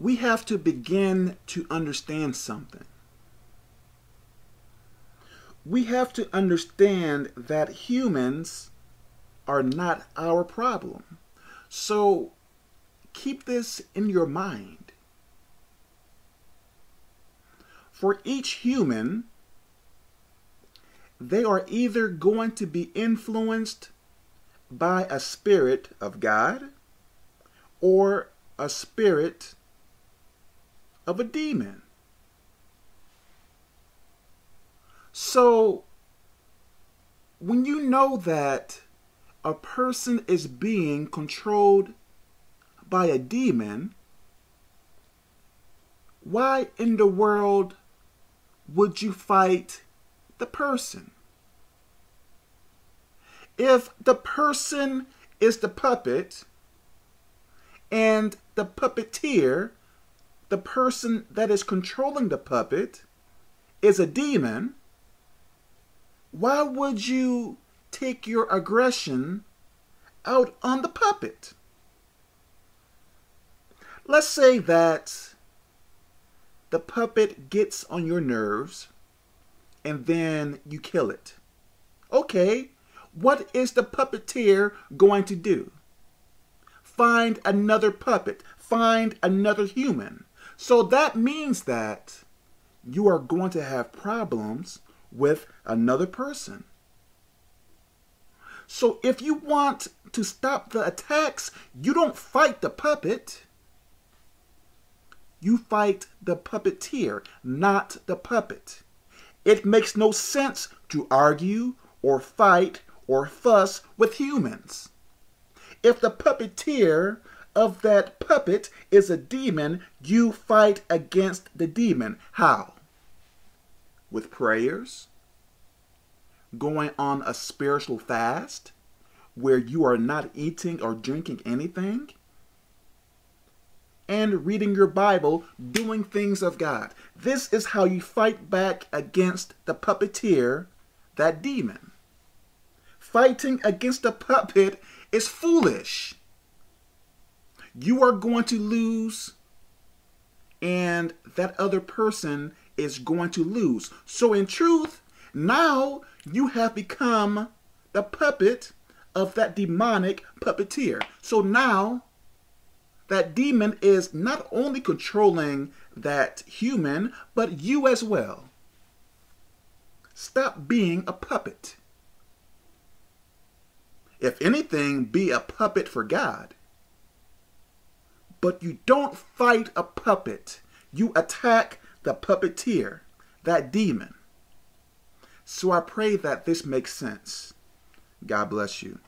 we have to begin to understand something. We have to understand that humans are not our problem. So keep this in your mind. For each human, they are either going to be influenced by a spirit of God or a spirit of a demon. So, when you know that a person is being controlled by a demon, why in the world would you fight the person? If the person is the puppet and the puppeteer, the person that is controlling the puppet, is a demon, why would you take your aggression out on the puppet? Let's say that the puppet gets on your nerves and then you kill it. Okay, what is the puppeteer going to do? Find another puppet, find another human. So that means that you are going to have problems with another person. So if you want to stop the attacks, you don't fight the puppet. You fight the puppeteer, not the puppet. It makes no sense to argue or fight or fuss with humans. If the puppeteer of that puppet is a demon, you fight against the demon. How? With prayers, going on a spiritual fast where you are not eating or drinking anything, and reading your Bible, doing things of God. This is how you fight back against the puppeteer, that demon. Fighting against a puppet is foolish. You are going to lose, and that other person is going to lose. So, in truth, now you have become the puppet of that demonic puppeteer. So now that demon is not only controlling that human, but you as well. Stop being a puppet. If anything, be a puppet for God. But you don't fight a puppet. You attack the puppeteer, that demon. So I pray that this makes sense. God bless you.